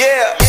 Yeah.